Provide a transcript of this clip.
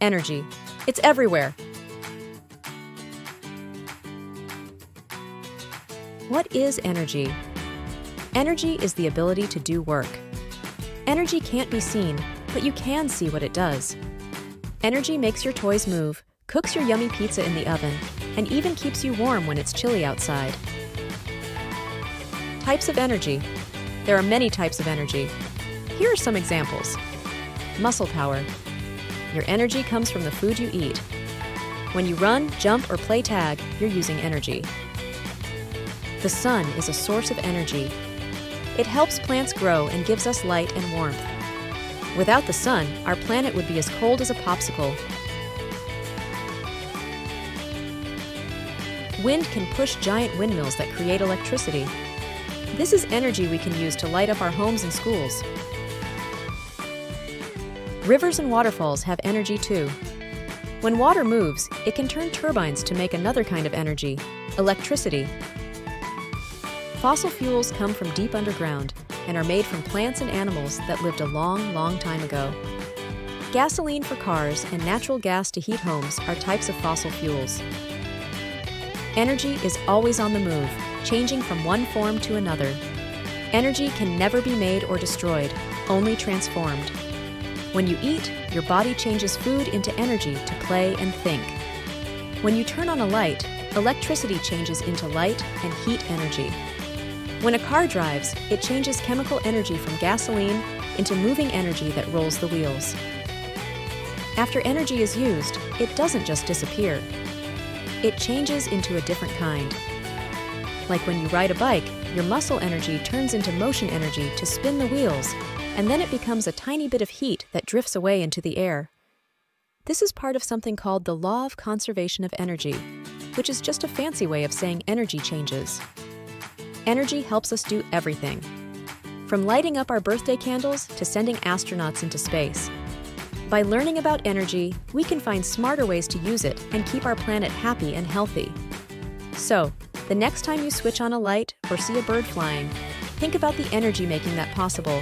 Energy. It's everywhere. What is energy? Energy is the ability to do work. Energy can't be seen, but you can see what it does. Energy makes your toys move, cooks your yummy pizza in the oven, and even keeps you warm when it's chilly outside. Types of energy. There are many types of energy. Here are some examples. Muscle power. Your energy comes from the food you eat. When you run, jump, or play tag, you're using energy. The sun is a source of energy. It helps plants grow and gives us light and warmth. Without the sun, our planet would be as cold as a popsicle. Wind can push giant windmills that create electricity. This is energy we can use to light up our homes and schools. Rivers and waterfalls have energy too. When water moves, it can turn turbines to make another kind of energy, electricity. Fossil fuels come from deep underground and are made from plants and animals that lived a long, long time ago. Gasoline for cars and natural gas to heat homes are types of fossil fuels. Energy is always on the move, changing from one form to another. Energy can never be made or destroyed, only transformed. When you eat, your body changes food into energy to play and think. When you turn on a light, electricity changes into light and heat energy. When a car drives, it changes chemical energy from gasoline into moving energy that rolls the wheels. After energy is used, it doesn't just disappear. It changes into a different kind. Like when you ride a bike, your muscle energy turns into motion energy to spin the wheels, and then it becomes a tiny bit of heat that drifts away into the air. This is part of something called the law of conservation of energy, which is just a fancy way of saying energy changes. Energy helps us do everything from lighting up our birthday candles to sending astronauts into space. By learning about energy, we can find smarter ways to use it and keep our planet happy and healthy. So, the next time you switch on a light or see a bird flying, think about the energy making that possible